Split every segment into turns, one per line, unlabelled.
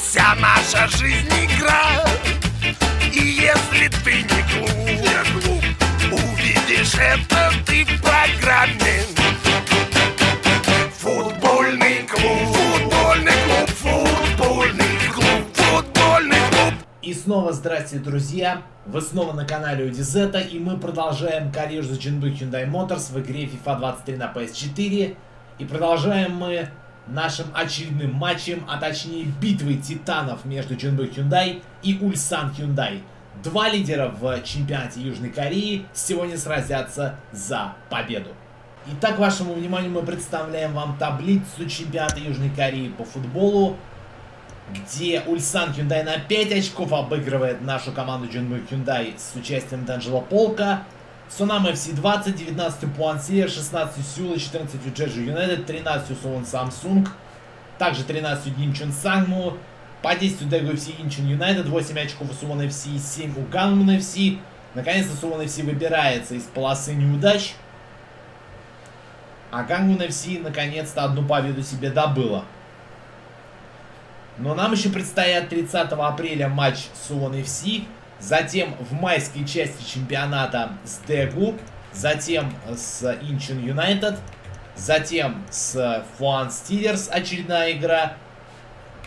Вся наша жизнь игра И если ты не глуп, Увидишь это ты в программе Футбольный клуб Футбольный клуб Футбольный клуб Футбольный клуб
И снова здрасте, друзья! Вы снова на канале Удизета, и мы продолжаем карьеру Jinbu Hyundai Motors в игре FIFA 23 на PS4. И продолжаем мы нашим очередным матчем, а точнее битвой титанов между Jinbu Hyundai и Ulsan Hyundai. Два лидера в чемпионате Южной Кореи сегодня сразятся за победу. Итак, вашему вниманию мы представляем вам таблицу чемпионата Южной Кореи по футболу, где Ульсан Hyundai на 5 очков обыгрывает нашу команду Jinmu Hyundai с участием Данджела Полка. Соннам FC 20, 19 у Пуансилер, 16 у Сеула, 14 у Джеджу Юнайтед, 13 у Сувон Самсунг, также 13 у Гимчун Сангму, по 10 у Дэгу FC Инчун Юнайтед, 8 очков у Сувон FC и 7 у Гангвон FC. Наконец-то Сувон FC выбирается из полосы неудач. А Гангвон FC наконец-то одну победу себе добыла. Но нам еще предстоят 30 апреля матч с Сувон FC, затем в майской части чемпионата с Дегу, затем с Инчун Юнайтед, затем с Пхохан Стилерс очередная игра,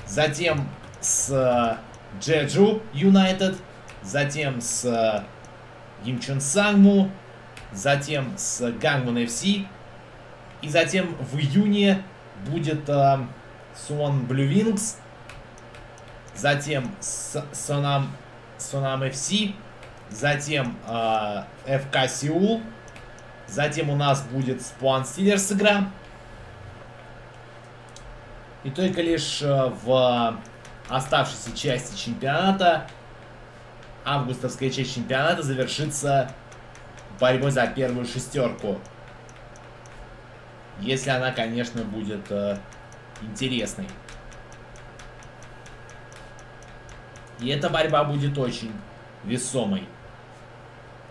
затем с Джеджу Юнайтед, затем с Гимчун Сангму, затем с Гангвон FC, и затем в июне будет э, Сувон Bluewings, затем с Сонам, Сонам FC, затем э, ФК Сеул, затем у нас будет Спуан Стиллерс игра. И только лишь э, в оставшейся части чемпионата, августовская часть чемпионата завершится борьбой за первую шестерку. Если она, конечно, будет э, интересной. И эта борьба будет очень весомой.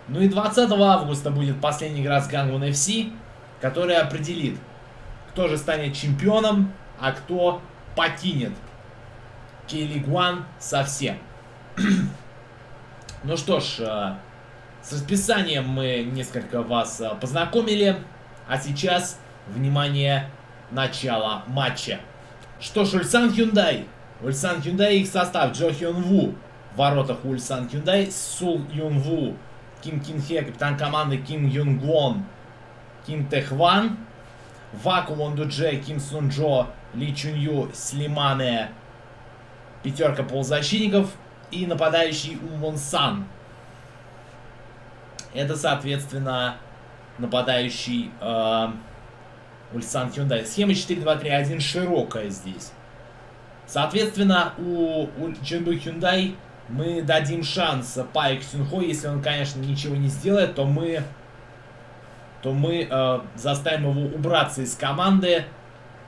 Ну и 20 августа будет последняя игра с Гангван FC, которая определит, кто же станет чемпионом, а кто покинет Кейлигуан совсем. ну что ж, э, с расписанием мы несколько вас э, познакомили, а сейчас, внимание, начало матча. Что ж, Ульсан Hyundai Ульсан Hyundai их состав Джо Хён Ву в воротах Ульсан Hyundai, Сул Юн Ву, Ким Кин Хе, капитан команды Ким Юн Гвон, Ким Тэхван, Ваку Вонду Дже, Ким Сун Джо, Ли Чун Ю, Слимане, пятерка полузащитников и нападающий Умон Сан. Это, соответственно, нападающий э, Ульсан Hyundai. Схема 4-2-3-1 широкая здесь. Соответственно, у, у Jinbu Hyundai мы дадим шанс Пайк Сюнхо, если он, конечно, ничего не сделает, то мы, то мы э, заставим его убраться из команды,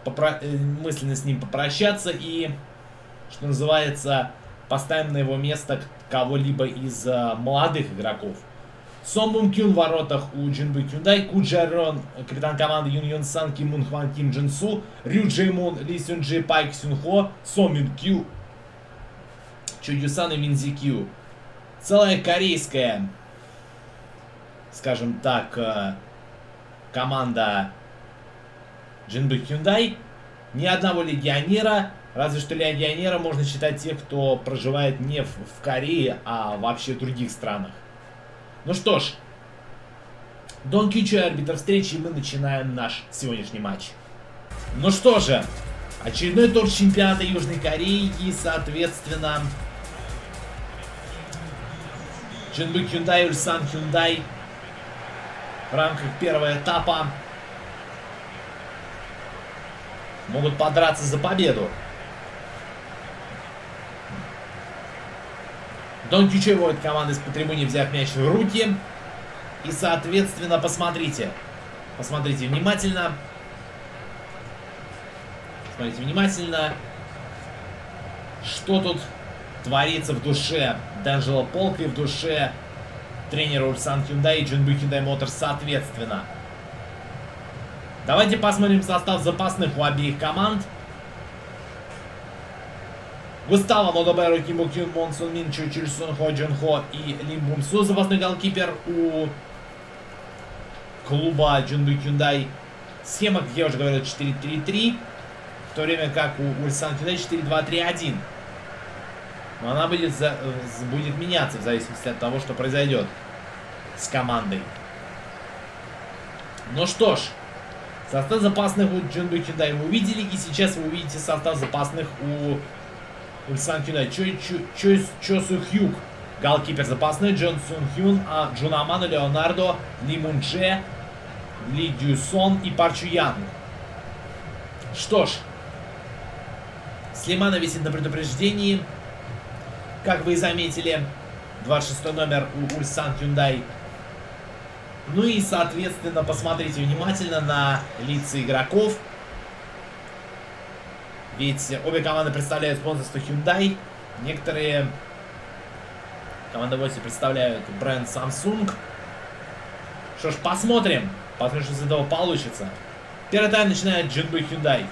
попро э, мысленно с ним попрощаться и, что называется, поставим на его место кого-либо из э, молодых игроков. Сон Кюн в воротах у Джинбы Кюндай, Ку Джарон, капитан команды Юн Юн Сан, Ким Мун Хван, Ким Джин Су, Рю Джей Мун, Ли Сюн Джи, Пайк Сюн Хо, Мин Кю, Чу Юсан и Мин Зи Кю. Целая корейская, скажем так, команда Джинбы Hyundai. Ни одного легионера, разве что легионера можно считать тех, кто проживает не в Корее, а вообще в других странах. Ну что ж, Дон Кичу арбитр встречи, и мы начинаем наш сегодняшний матч. Ну что же, очередной тур чемпионата Южной Кореи и, соответственно, Джинбу Hyundai, Ульсан Hyundai в рамках первого этапа могут подраться за победу. Дон Кючей вводит команды из-под трибуни, взяв мяч в руки. И, соответственно, посмотрите. Посмотрите внимательно. Смотрите внимательно. Что тут творится в душе Данжела Полка и в душе тренера Ульсан Hyundai и Джинбу Hyundai Motors соответственно. Давайте посмотрим состав запасных у обеих команд. Густаво Модоберо, Кимбо Кюн, Мон Сун Мин, Чу Сун Хо Джун Хо и Лим Бум Су, запасной голкипер у клуба Джунбы Кюндай. Схема, как я уже говорил, 4-3-3, в то время как у Ульсан Кюндай 4-2-3-1. Но она будет, за, будет меняться в зависимости от того, что произойдет с командой. Ну что ж, состав запасных у Джунбы Кюндай вы увидели, и сейчас вы увидите состав запасных у Ульсан Кюндай. Чо, Чо, Чо, Чо Су Хюк, голкипер запасной, Джон Сун Хюн, а Джунаману Леонардо, Ли Мунче, Ли Дюсон и Парчу Ян. Что ж, Слимана висит на предупреждении. Как вы и заметили, 26 номер у Ульсан Hyundai. Ну и, соответственно, посмотрите внимательно на лица игроков. Ведь обе команды представляют спонсорство Hyundai. Некоторые команды 8 представляют бренд Samsung. Что ж, посмотрим. Посмотрим, что из этого получится. Первый тайм начинает Джинбы Hyundai.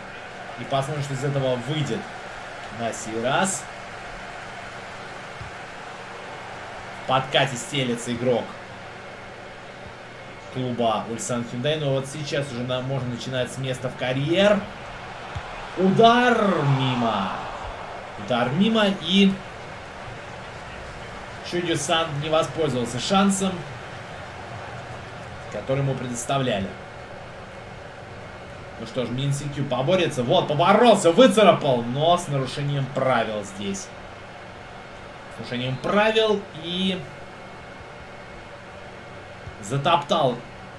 И посмотрим, что из этого выйдет на сей раз. подкате стелится игрок клуба Ульсан Hyundai. Но вот сейчас уже нам можно начинать с места в карьер. Удар мимо. Удар мимо и Чудюсан не воспользовался шансом, который ему предоставляли. Ну что ж, Минсикю поборется. Вот, поборолся, выцарапал, но с нарушением правил здесь нарушением правил и затоптал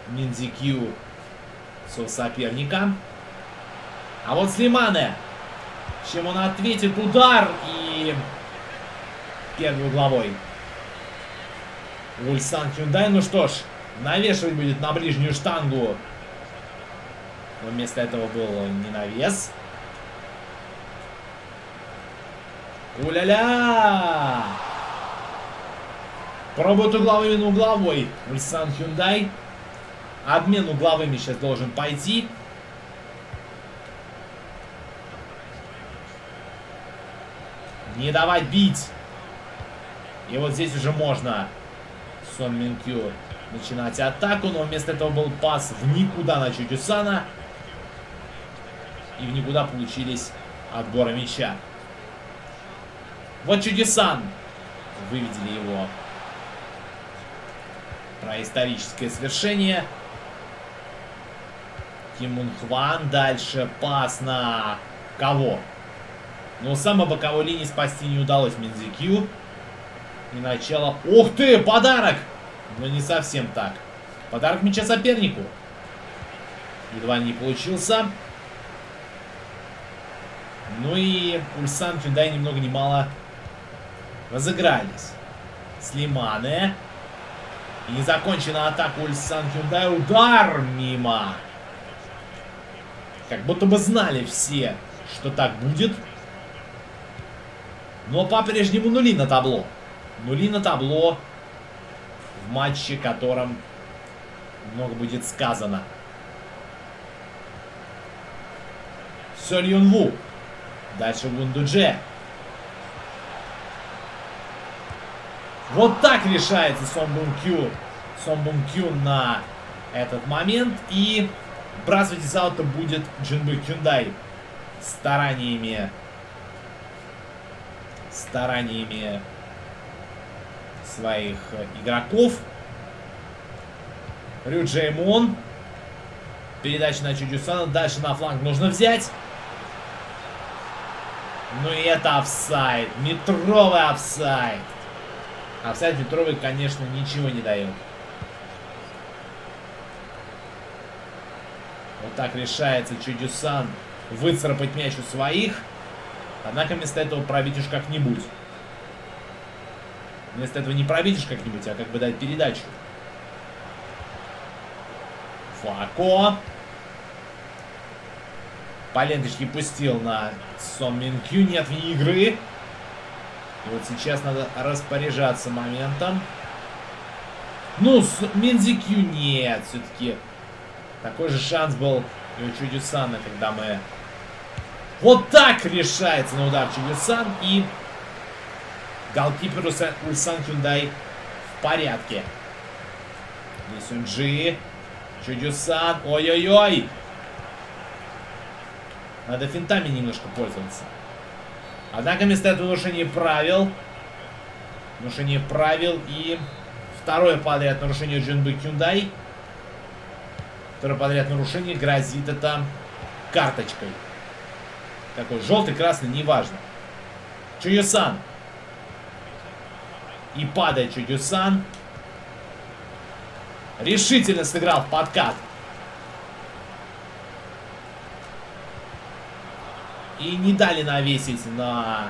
Минзикью своего соперника. А вот Слимане, чем он ответит удар и первой угловой. Ульсан Hyundai, ну что ж, навешивать будет на ближнюю штангу. Но вместо этого был не навес. Уля-ля! Пробует угловыми на угловой. Ульсан Hyundai. Обмен угловыми сейчас должен пойти. Не давать бить. И вот здесь уже можно Сон Минкю начинать атаку, но вместо этого был пас в никуда на Чудюсана. И в никуда получились отборы мяча. Вот чудесан! Выведели его. Про историческое свершение. Кимун Хван. Дальше пас на кого? Но самой боковой линии спасти не удалось Минзикю. И начало... Ух ты, подарок! Но не совсем так. Подарок мяча сопернику. Едва не получился. Ну и Ульсан Hyundai ни много ни мало разыгрались. Слиманы. И не закончена атака Ульсан Hyundai. Удар мимо. Как будто бы знали все, что так будет. Но по-прежнему нули на табло. Нули на табло в матче, котором много будет сказано. Сёль Юнву. Дальше Вундудже. Вот так решается Сон Бун Кю. Сон Бун Кю на этот момент. И бросать из аута будет Джинбы Кюндай. Стараниями... Стараниями своих игроков. Рю Джеймон. Передача на Чудюсана. Дальше на фланг нужно взять. Ну и это офсайд. Метровый офсайд. Офсайд метровый, конечно, ничего не дает. Вот так решается Чудюсан выцарапать мяч у своих. Однако вместо этого уж как-нибудь. Вместо этого не уж как-нибудь, а как бы дать передачу. Флако. По ленточке пустил на Сон Минкю. Нет вне игры. И вот сейчас надо распоряжаться моментом. Ну, с Минзикью нет, все-таки. Такой же шанс был и у Чудюсана, когда мы Вот так решается на удар Чудесан. И голкипер Ульсан Хюндай в порядке. Лисюнджи. Чудесан. Ой-ой-ой. Надо финтами немножко пользоваться. Однако вместо этого нарушение правил. Нарушение правил и второе подряд нарушение Джинбы Кюндай. Второе подряд нарушение грозит это карточкой. Такой желтый, красный, неважно. Чуюсан. И падает Чуюсан. Решительно сыграл подкат. И не дали навесить на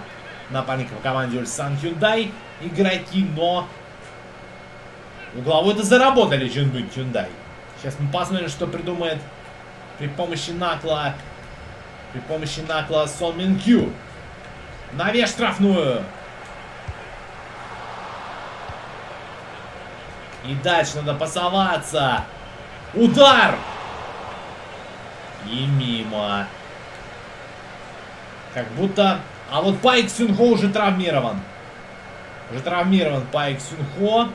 напарника по команде Ульсан Hyundai игроки, но угловой-то заработали Джинбы Hyundai. Сейчас мы посмотрим, что придумает при помощи накла при помощи накла Сон Мин Кью. Навес штрафную. И дальше надо пасоваться. Удар! И мимо. Как будто... А вот Пайк Сюнхо уже травмирован. Уже травмирован Пайк Сюнхо.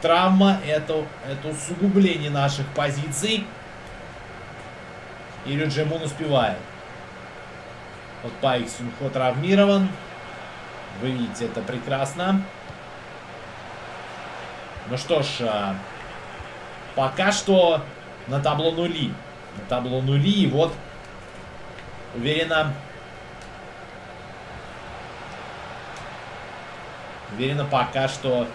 Травма это, это усугубление наших позиций. И Рюджимун успевает. Вот Пайк Сюнхо травмирован. Вы видите это прекрасно. Ну что ж, а, пока что на табло нули. На табло нули. И вот Уверенно. Уверенно пока что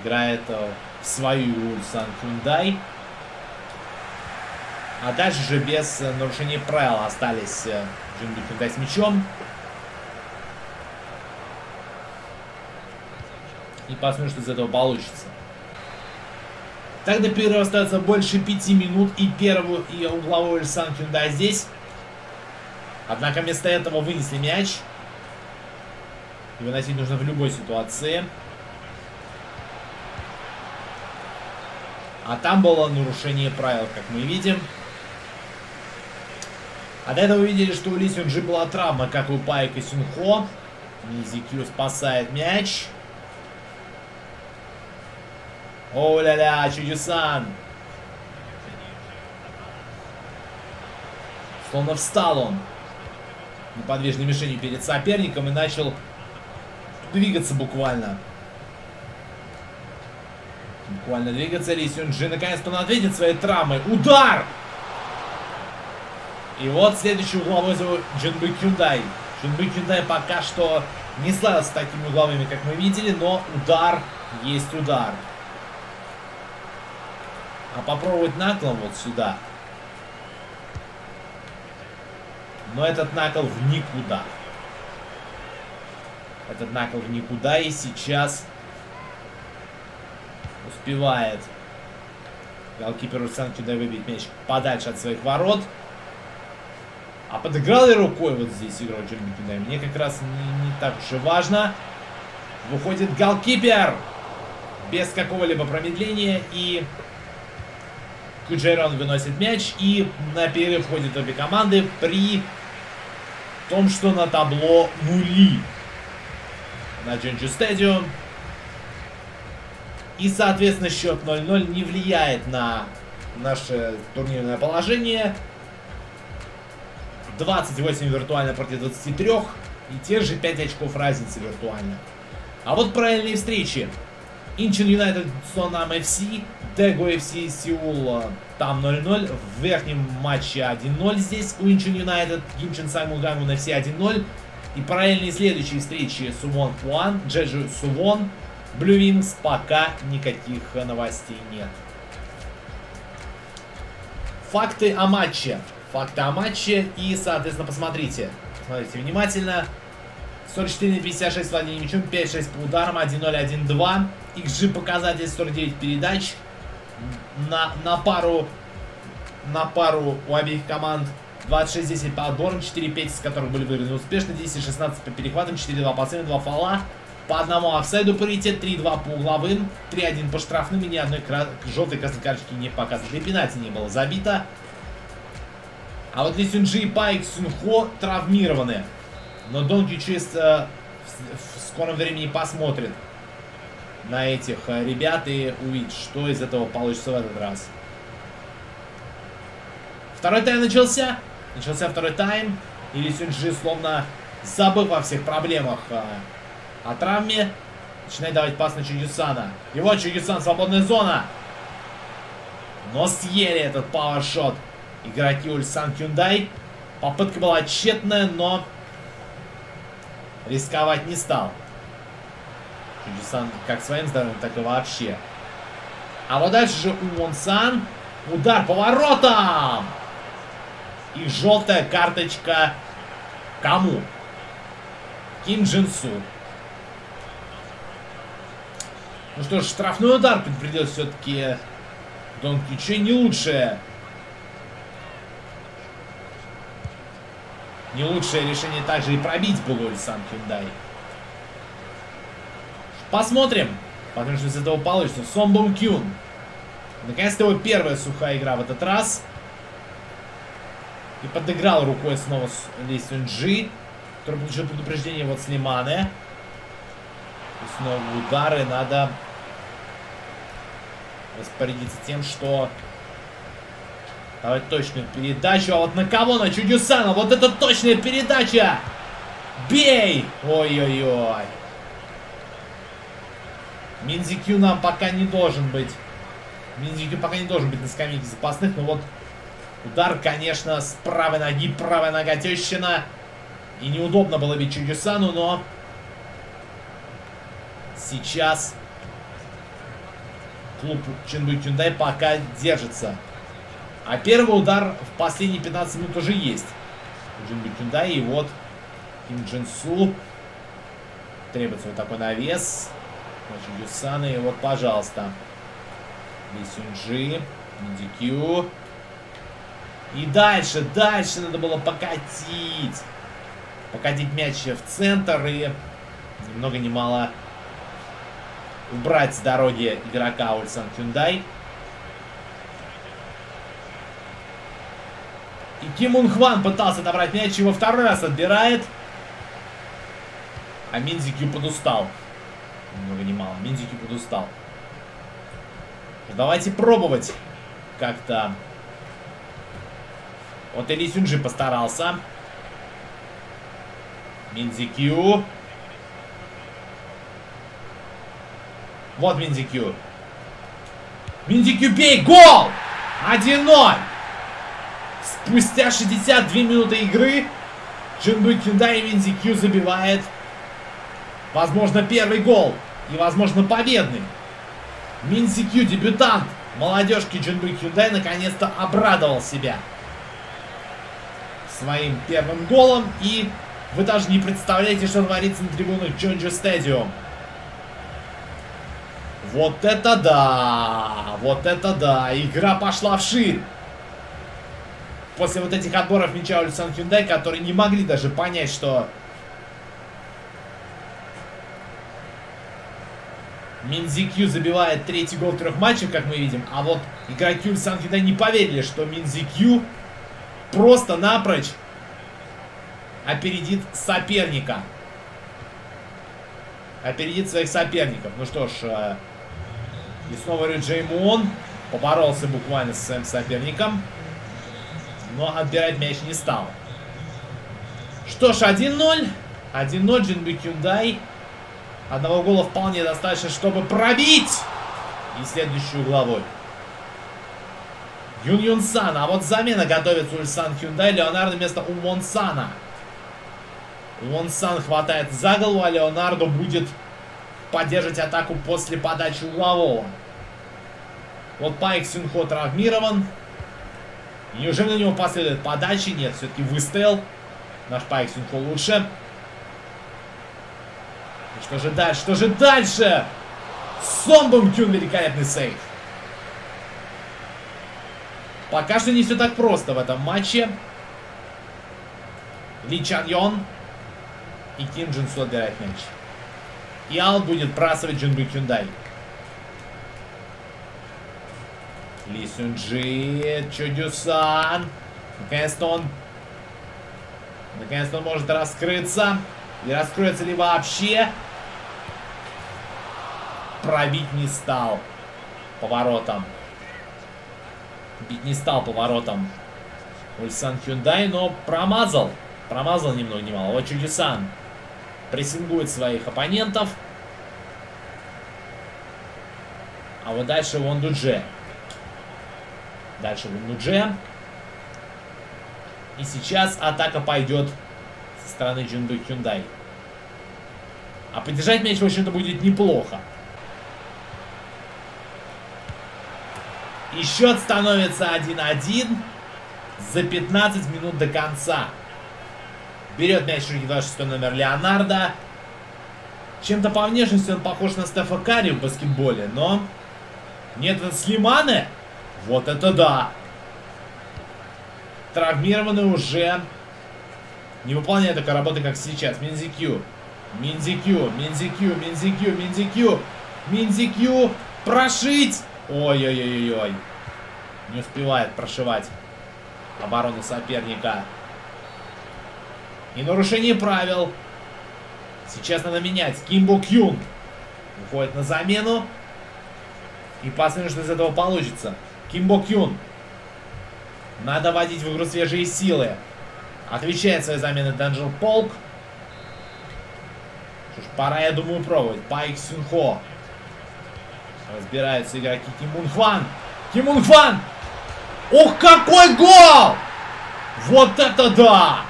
играет э, в свою игру Сан Хундай. А дальше же без э, нарушения правил остались Джинду Хундай с мячом. И посмотрим, что из этого получится. Так до перерыва остается больше пяти минут. И первую, и угловой Сан Хундай здесь. Однако вместо этого вынесли мяч. И выносить нужно в любой ситуации. А там было нарушение правил, как мы видим. А до этого увидели, что у Ли Сюнджи была травма, как у Пайка Сюнхо. Низи Кью спасает мяч. О-ля-ля, чудесан. Словно встал он неподвижной мишенью перед соперником и начал двигаться буквально. Буквально двигаться. Ли Сюнджи наконец-то он ответит своей травмой. Удар! И вот следующий угловой зовут Джинбы Кюндай. Джинбы Кюндай пока что не славился такими угловыми, как мы видели, но удар есть удар. А попробовать наклон вот сюда – Но этот накол в никуда. Этот накол в никуда. И сейчас успевает голкипер Руслан Кюдай выбить мяч подальше от своих ворот. А подыграл ли рукой вот здесь игрок Джерми Кюдай? Мне как раз не, не так и важно. Выходит голкипер без какого-либо промедления. И Куджерон выносит мяч. И на перерыв входят обе команды при том, что на табло нули на Джинджи Стадиум. И, соответственно, счет 0-0 не влияет на наше турнирное положение. 28 виртуально против 23. И те же 5 очков разницы виртуально. А вот правильные встречи. Инчин Юнайтед Сонам ФС, Дэгу ФС Сеул там 0-0. В верхнем матче 1-0 здесь у Инчин Юнайтед. Гимчин Сайму Гаму на все 1-0. И параллельные следующие встречи Сувон Пуан, Джеджу Сувон, Блю Вингс пока никаких новостей нет. Факты о матче. Факты о матче и, соответственно, посмотрите. Смотрите внимательно. 44 на 56 владение мячом, 5-6 по ударам, 1-0, 1-2. XG показатель 49 передач. На, на пару на пару у обеих команд 26-10 по отборам, 4-5 из которых были выиграны успешно, 10-16 по перехватам, 4-2 по цене, 2 фола. По одному офсайду паритет, 3-2 по угловым, 3-1 по штрафным и ни одной кра... желтой красной карточки не показано. Для пенальти не было забито. А вот Ли Сюнджи и Пайк Сюнхо травмированы. Но Дон Кючист э, в, в скором времени посмотрит на этих э, ребят и увидит, что из этого получится в этот раз. Второй тайм начался. Начался второй тайм. И Ли Сюнджи, словно забыв во всех проблемах э, о травме, начинает давать пас на Чудюсана. Его Чудюсан, свободная зона. Но съели этот пауэршот игроки Ульсан Кюндай. Попытка была тщетная, но рисковать не стал. Чудесан как своим здоровьем, так и вообще. А вот дальше же Умонсан. Удар поворотом! И желтая карточка кому? Ким Джинсу. Ну что ж, штрафной удар тут придется все-таки Дон Киче не лучшее. Не лучшее решение также и пробить было Сан Hyundai. Посмотрим. Посмотрим, что из этого получится. Сон Бом Кюн. Наконец-то его первая сухая игра в этот раз. И подыграл рукой снова с Ли Сюнджи, который получил предупреждение вот с Лиманы. И снова удары. Надо распорядиться тем, что... Давай точную передачу. А вот на кого? На Чудюсана. Вот это точная передача! Бей! Ой-ой-ой. Минзикю нам пока не должен быть. Минзикю пока не должен быть на скамейке запасных. Но вот удар, конечно, с правой ноги. Правая нога тещина. И неудобно было бить Чудюсану, но... Сейчас клуб Чинбу Тюндай пока держится. А первый удар в последние 15 минут уже есть. Джинбу Тюндай и вот Ким Джин Су. Требуется вот такой навес. Очень Юсана. И вот, пожалуйста. Ли Сюнджи. Миндикю. И дальше, дальше надо было покатить. Покатить мяч в центр и много ни мало убрать с дороги игрока Ульсан Hyundai. И Ким Ун Хван пытался добрать мяч, его второй раз отбирает. А Минзикю подустал. Много не мало. Минзикю подустал. Давайте пробовать как-то. Вот Эли Сюнджи постарался. Минзикю. Вот Миндикю. Миндикю бей! Гол! 1-0! Спустя 62 минуты игры Джинбу Кюнда и Миндикю забивает, возможно, первый гол. И, возможно, победный. Минсикю, дебютант молодежки Джинбу Кюндай, наконец-то обрадовал себя своим первым голом. И вы даже не представляете, что творится на трибунах Джонджи Стадиум. Вот это да! Вот это да! Игра пошла вширь! После вот этих отборов мяча Ульсан Hyundai, которые не могли даже понять, что... Минзикю забивает третий гол в трех матчах, как мы видим. А вот игроки Ульсан Hyundai не поверили, что Минзикю просто напрочь опередит соперника. Опередит своих соперников. Ну что ж, э, и снова Джеймон поборолся буквально с своим соперником. Но отбирать мяч не стал. Что ж, 1-0. 1-0 Джинби Кюндай. Одного гола вполне достаточно, чтобы пробить. И следующую главой. Юн Юн Сан. А вот замена готовится Ульсан Хюндай. Леонардо вместо Умон Сана. Умон хватает за голову, а Леонардо будет поддерживать атаку после подачи углового. Вот Пайк Сюнхо травмирован. Неужели на него последует подачи? Нет, все-таки выстоял. Наш Пайк Сюнхо лучше. И что же дальше? Что же дальше? Сомбом Кюн великолепный сейф. Пока что не все так просто в этом матче. Ли Чан Йон и Ким Джин Су отбирает мяч. И Ал будет бросать Джинбу Кюндай. Ли Сюнджи, Чудюсан. Наконец-то он... Наконец-то он может раскрыться. И раскроется ли вообще? Пробить не стал поворотом. Бить не стал поворотом Ульсан Хюндай, но промазал. Промазал ни много ни мало. Вот Чудесан прессингует своих оппонентов. А вот дальше Вон Дудже. Дальше Вон Дудже. И сейчас атака пойдет со стороны Джинбы Хюндай. А поддержать мяч, в общем-то, будет неплохо. И счет становится 1-1 за 15 минут до конца. Берет мяч руки 26 номер Леонардо. Чем-то по внешности он похож на Стефа Карри в баскетболе, но... Нет, это Слиманы? Вот это да! Травмированный уже не выполняет такой работы, как сейчас. Минзикю. Минзикю, Минзикю, Минзикю, Минзикю. Минзикю. Прошить! Ой-ой-ой-ой. Не успевает прошивать оборону соперника. И нарушение правил. Сейчас надо менять. Кимбо Кюн уходит на замену. И посмотрим, что из этого получится. Кимбо Кюн. Надо вводить в игру свежие силы. Отвечает своей замены Данджел Полк. Что ж, пора, я думаю, пробовать. Пайк Сюнхо. Разбираются игроки Кимун Хван. Кимун Хван! Ух, какой гол! Вот это да!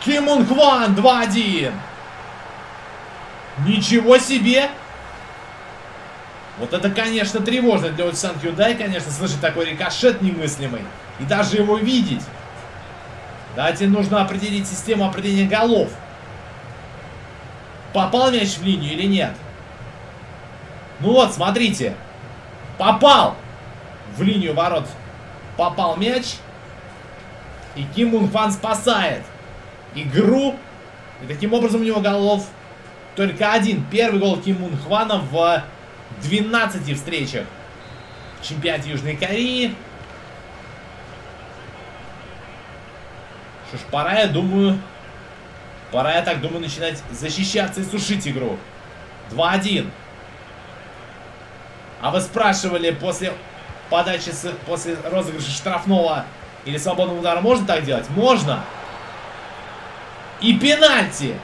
Кимун Хван 2-1. Ничего себе! Вот это, конечно, тревожно для Ульсан Хюдай, конечно, слышать такой рикошет немыслимый. И даже его видеть. Давайте нужно определить систему определения голов. Попал мяч в линию или нет? Ну вот, смотрите. Попал в линию ворот. Попал мяч. И Ким Мун Фан спасает игру. И таким образом у него голов только один. Первый гол Ким Мун Хвана в 12 встречах в чемпионате Южной Кореи. Что ж, пора, я думаю... Пора, я так думаю, начинать защищаться и сушить игру. 2-1. А вы спрашивали после подачи, после розыгрыша штрафного или свободного удара можно так делать? Можно. И пенальти.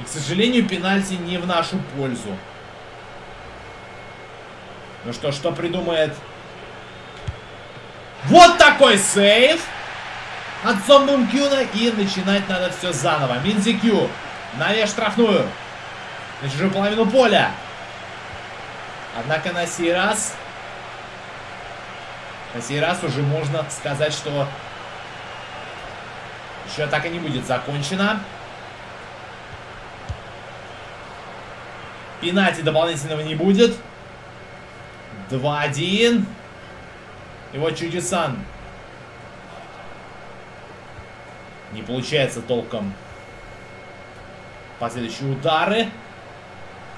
И, к сожалению, пенальти не в нашу пользу. Ну что, что придумает? Вот такой сейв от Сон. И начинать надо все заново. Минзикю навес штрафную. На чужую половину поля. Однако на сей раз... На сей раз уже можно сказать, что еще атака не будет закончена. Пенальти дополнительного не будет. 2-1. И вот Чудесан. Не получается толком. Последующие удары.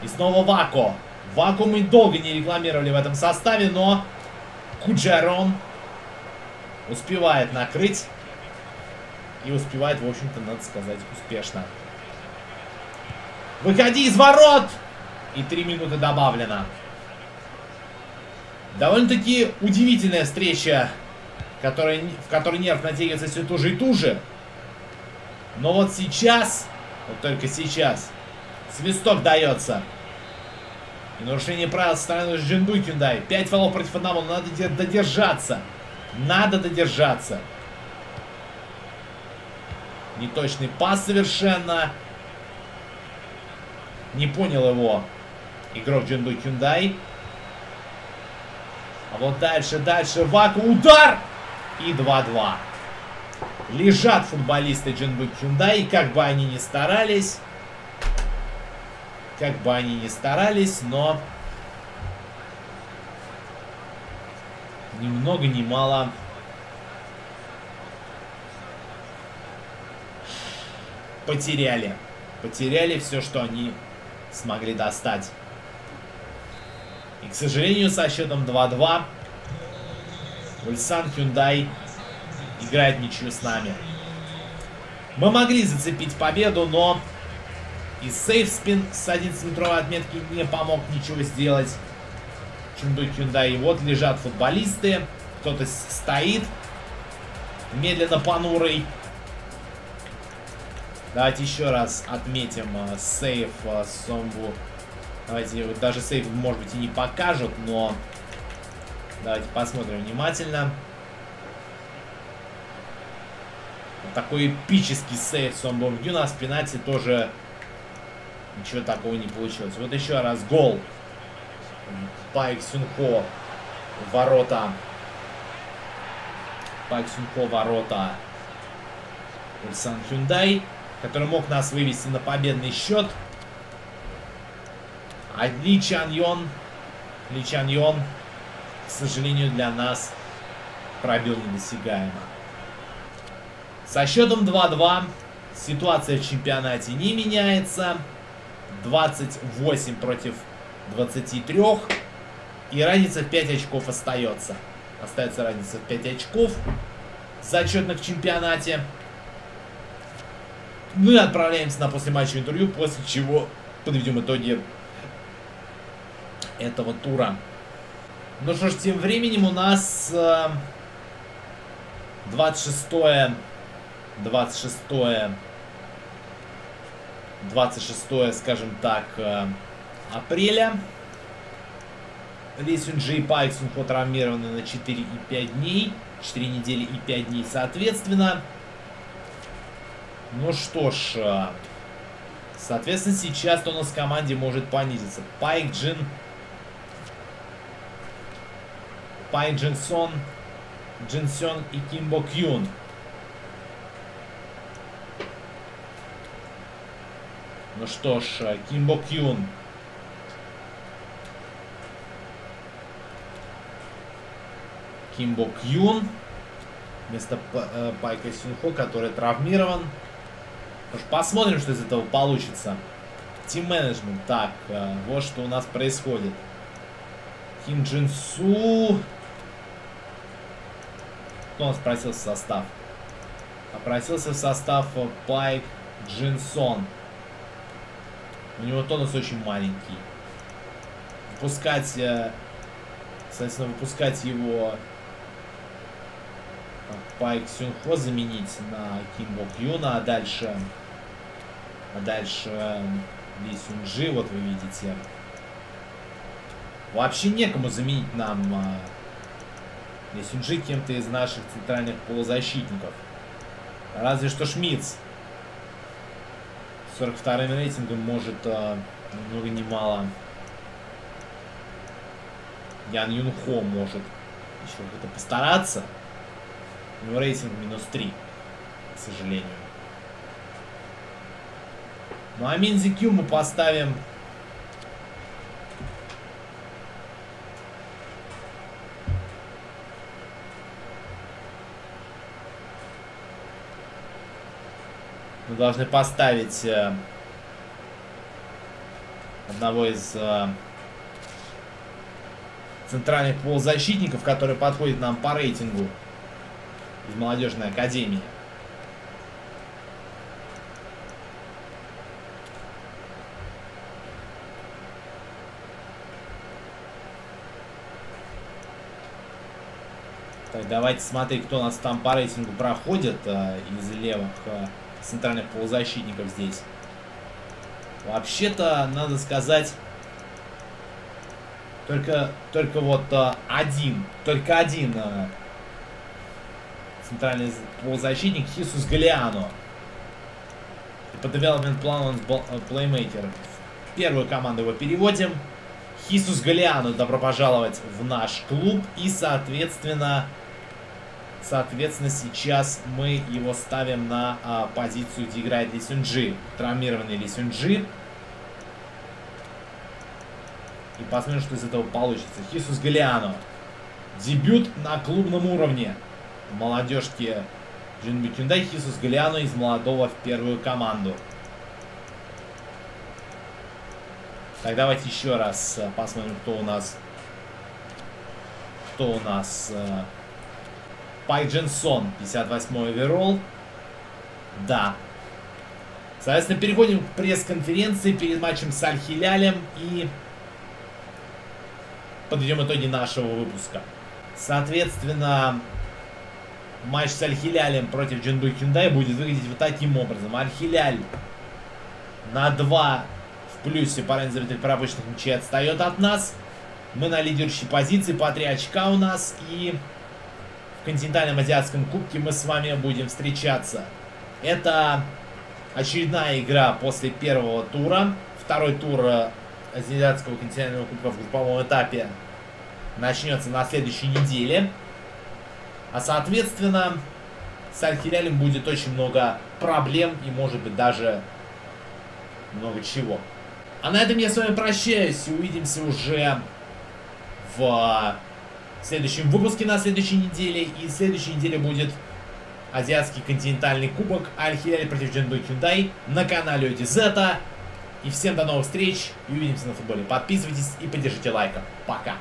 И снова Вако. Ваку мы долго не рекламировали в этом составе, но Куджарон успевает накрыть. И успевает, в общем-то, надо сказать, успешно. Выходи из ворот! И три минуты добавлено. Довольно-таки удивительная встреча, которая, в которой нерв натягивается все туже и туже. Но вот сейчас, вот только сейчас, свисток дается. И нарушение правил со стороны Джинбу Кюндай. Пять фолов против одного. Но надо додержаться. Надо додержаться. Неточный пас совершенно. Не понял его игрок Джинбу Кюндай. А вот дальше, дальше. Ваку. Удар! И 2-2. Лежат футболисты Джинбу Кюндай. Как бы они ни старались. Как бы они ни старались, но... Ни много, ни мало... Потеряли. Потеряли все, что они смогли достать. И, к сожалению, со счетом 2-2 Ульсан Hyundai играет ничью с нами. Мы могли зацепить победу, но и сейф спин с 11-метровой отметки не помог ничего сделать. Чундуй Hyundai. И вот лежат футболисты. Кто-то стоит. Медленно понурый. Давайте еще раз отметим э, сейф э, Сомбу. Давайте, даже сейф, может быть, и не покажут, но... Давайте посмотрим внимательно. Вот такой эпический сейф нас в пенальти тоже ничего такого не получилось. Вот еще раз гол. Пайк Сюнхо ворота. Пайк Сюнхо ворота. Ульсан Хюндай который мог нас вывести на победный счет. А Ли Чан Йон, Ли Чан Йон, к сожалению, для нас пробил недосягаемо. Со счетом 2-2 ситуация в чемпионате не меняется. 28 против 23. И разница в 5 очков остается. Остается разница в 5 очков. Зачетных в чемпионате мы отправляемся на послематчевое интервью, после чего подведем итоги этого тура. Ну что ж, тем временем у нас 26 26 26 скажем так э, апреля Ли Сюнджи и Пайк Сунхо травмированы на 4 и 5 дней 4 недели и 5 дней соответственно ну что ж, э, соответственно, сейчас у нас в команде может понизиться. Пайк Джин, Пайк Джинсон, Джинсон и Кимбо Кьюн. Ну что ж, э, Кимбо Кьюн. Кимбо Кьюн. Вместо э, Пайка Сюнхо, который травмирован. Посмотрим, что из этого получится. Тим менеджмент. Так, э, вот что у нас происходит. Ким Джин Су. Кто у нас просился в состав? Попросился в состав Пайк Джинсон. У него тонус очень маленький. Выпускать, э, соответственно, выпускать его Пайк Сюнхо заменить на Ким Бок Юна, а дальше, а дальше Ли Сюнджи, вот вы видите. Вообще некому заменить нам Ли Сюнджи кем-то из наших центральных полузащитников. Разве что Шмидц. 42-м рейтингом может а, ни много ни мало Ян Юнхо может еще как-то постараться. У него рейтинг минус 3, к сожалению. Ну а Минзикю мы поставим... должны поставить э, одного из э, центральных полузащитников, который подходит нам по рейтингу из молодежной академии. Так, давайте смотреть, кто у нас там по рейтингу проходит э, из левых э, центральных полузащитников здесь. Вообще-то, надо сказать, только, только вот э, один, только один э, центральный полузащитник Хисус Галиано. По development плану он плеймейкер. Первую команду его переводим. Хисус Галиано, добро пожаловать в наш клуб. И, соответственно, соответственно, сейчас мы его ставим на а, позицию, где играет Лисюнджи. Травмированный Лисюнджи. И посмотрим, что из этого получится. Хисус Галиано. Дебют на клубном уровне молодежки Джинби Кюндай Хисус Галиану из молодого в первую команду. Так, давайте еще раз э, посмотрим, кто у нас... Кто у нас... Пайк Дженсон, 58 оверолл. Да. Соответственно, переходим к пресс-конференции перед матчем с Аль-Хилялем и подведем итоги нашего выпуска. Соответственно, матч с Аль-Хилялем против Джинбы Хюндай будет выглядеть вот таким образом. Аль-Хиляль на 2 в плюсе по ранзеритель пробочных мячей отстает от нас. Мы на лидирующей позиции по 3 очка у нас. И в континентальном азиатском кубке мы с вами будем встречаться. Это очередная игра после первого тура. Второй тур э, азиатского континентального кубка в групповом этапе начнется на следующей неделе. А соответственно, с Аль-Хилялем будет очень много проблем и может быть даже много чего. А на этом я с вами прощаюсь и увидимся уже в следующем выпуске на следующей неделе. И следующей неделе будет Азиатский континентальный кубок Аль-Хиляль против Джинбы Hyundai на канале Одизета. И всем до новых встреч и увидимся на футболе. Подписывайтесь и поддержите лайком. Пока.